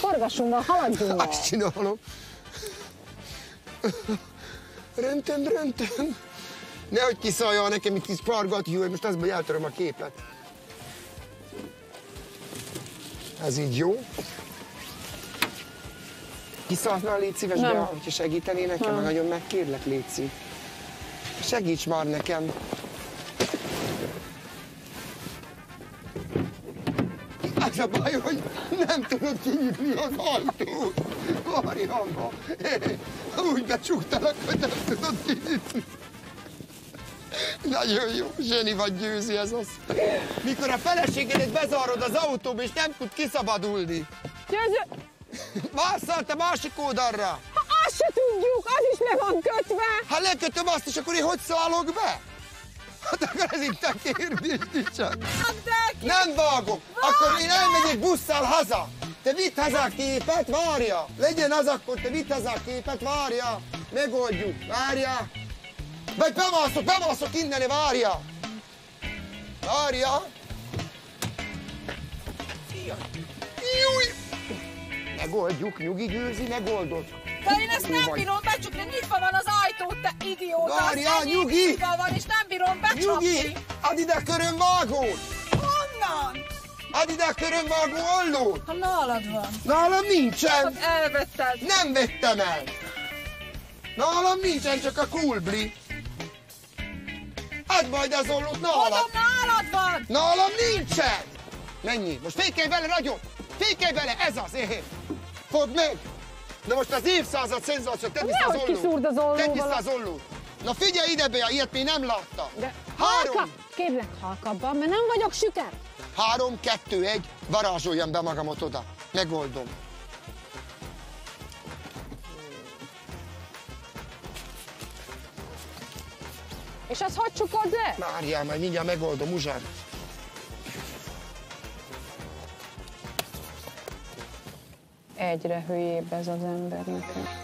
Forgassunk már, haladjunk. Azt csinálom. Röntöm, röntöm. Nehogy kiszaljon nekem itt kis pargat, jó, most azban eltöröm a képet. Ez így jó. Kiszaltnál, légy szíves, Nem. de hogyha segítené nekem, nagyon megkérlek, légy Segíts már nekem. A baj, hogy nem tudod kinyitni az ajtót. Mariamba. Úgy becsuktalak, hogy nem tudod kinyitni. Nagyon jó, zseni vagy győzi ez az. Mikor a feleségedet bezárod az autóba, és nem tud kiszabadulni. Győző, Vásszalt a másik oldalra. ha azt se tudjuk, az is le van kötve. Ha lekötöm azt, és akkor én hogy szállok be? Hát akkor ez itt a kérdés nincsen. Nem vágom. Akkor én elmegyek busszal haza. Te vidd haza a képet, várja. Legyen az akkor, te vidd haza a képet, várja. Megoldjuk, várja. Vagy bemászok, bemászok innen, várja. Várja. Júj. Megoldjuk, nyugi győzi, megoldott. De én ezt nem bírom becsukni, nyitva van az ajtó, te idióta! Enyém nyugi! Van, és nem bírom becsukni! Nyugi, add ide a körömvágót. Add ide a körömvágó ollót. Ha nálad van. Nálam nincsen. Hát elvetted. Nem vettem el. Nálam nincsen, csak a kulbli. Add majd az ollót nálam. Mondom, nálad van! Nálam nincsen. Mennyi? Most fékelj bele nagyot. Fékelj bele, ez az, éhé. Fogd meg. De most az évszázad szenzáció, tedd vissza az ollót. kiszúrd az ollóval. Tedd vissza az ollót. Na figyelj ide be, ilyet még nem láttam. De Három. halka, kérlek halkabban, mert nem vagyok süker. Három, kettő, egy, varázsoljam be magamot oda. Megoldom. És az hogy csukod le? Várjál, majd mindjárt megoldom, uzsár. Egyre hülyébb ez az ember nekem.